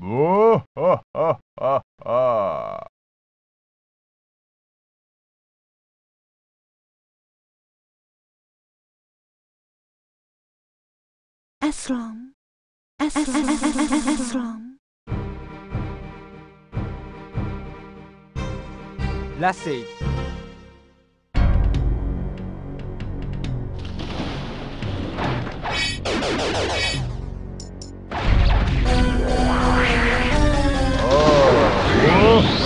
Boo ha ha ha ha! Aslam. Aslam. Aslam. Lassie.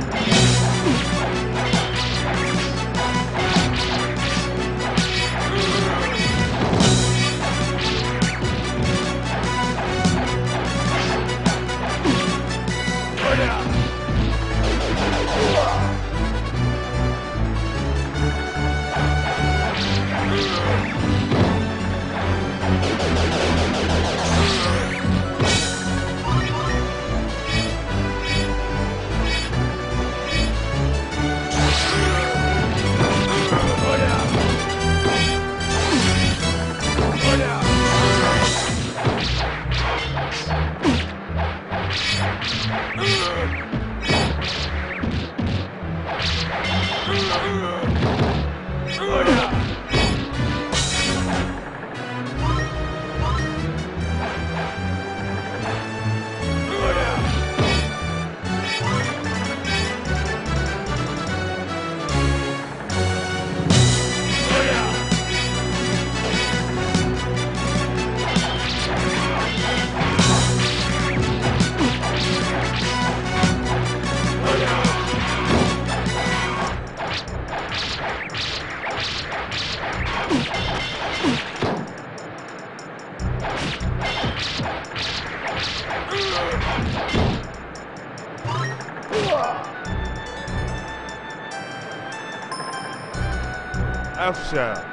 Yeah. Yeah.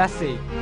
Lassie. Whoa,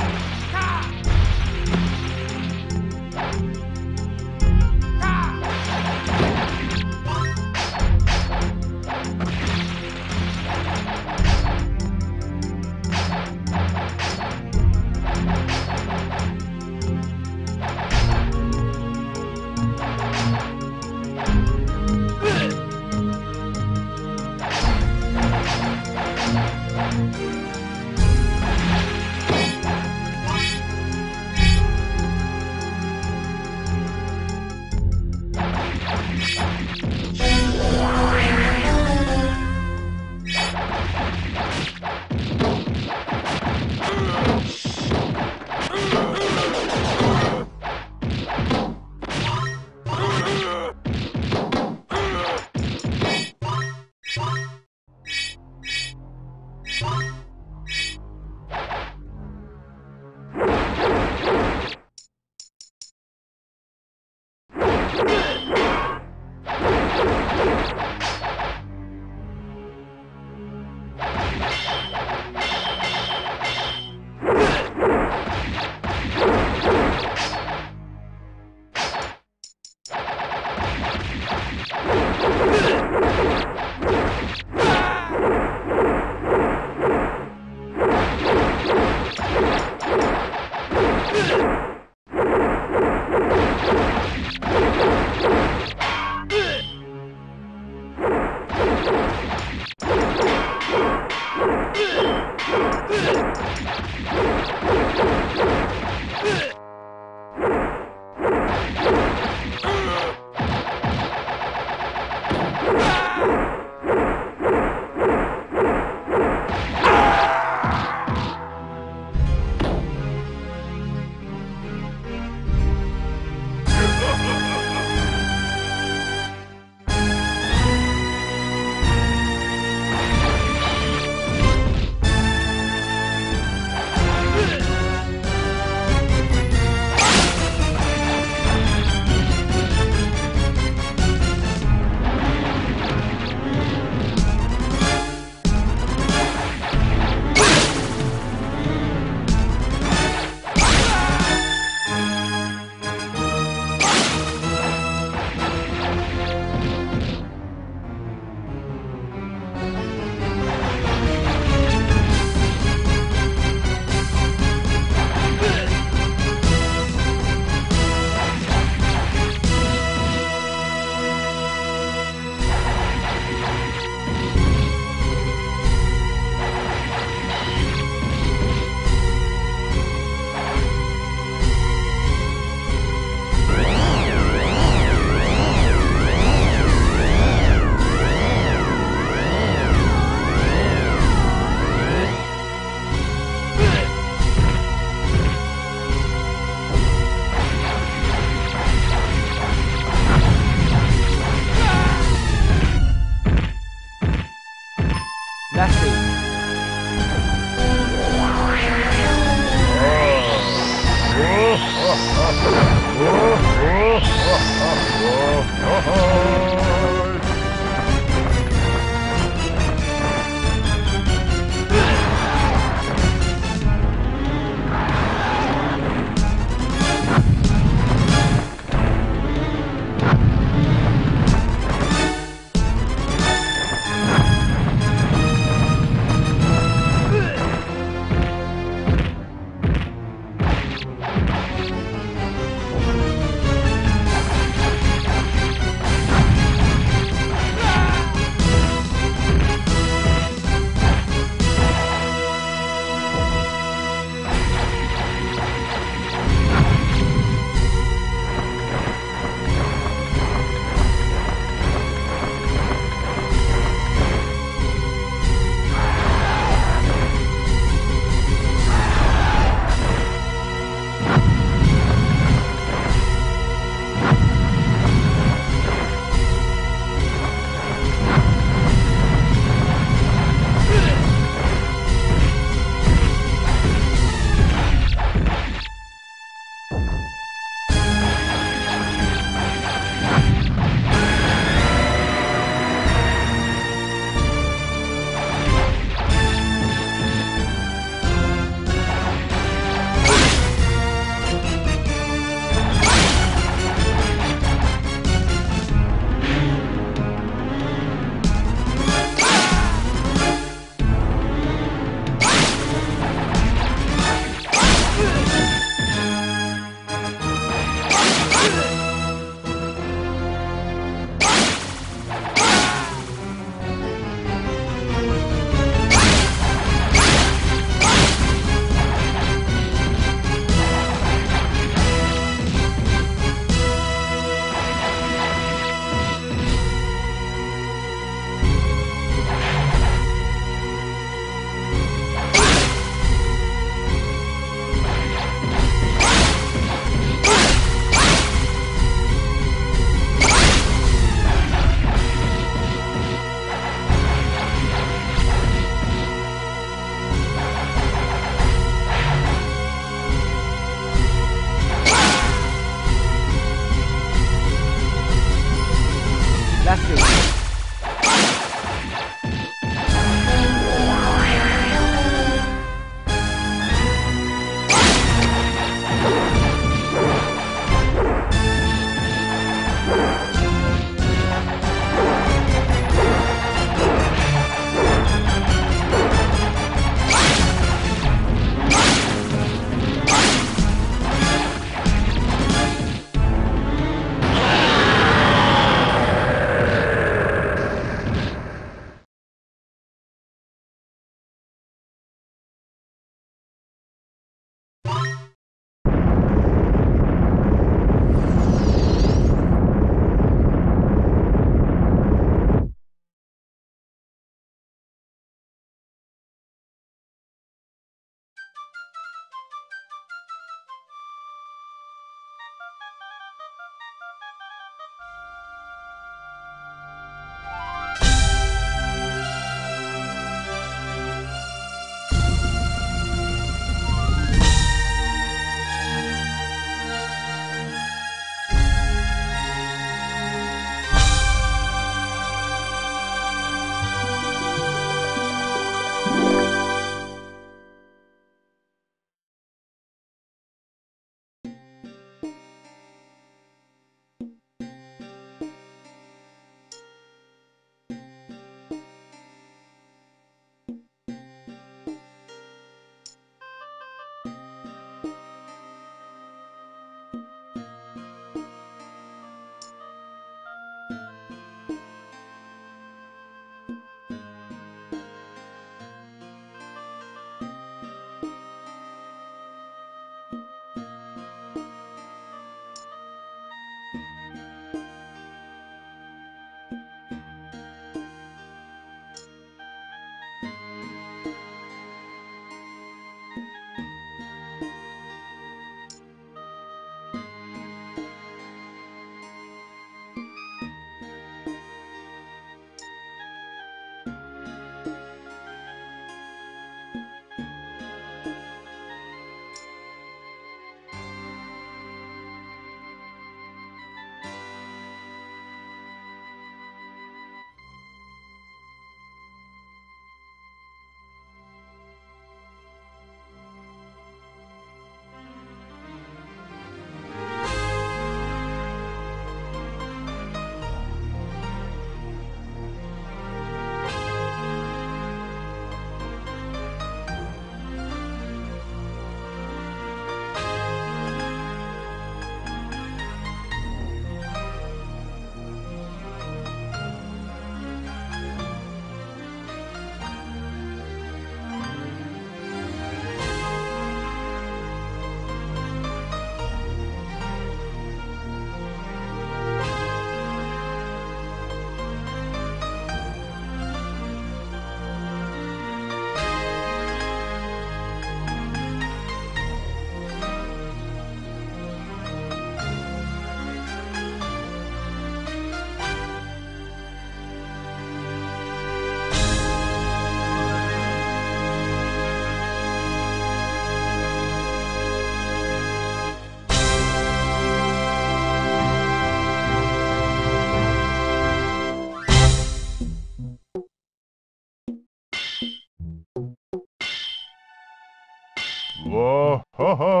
ho, ho.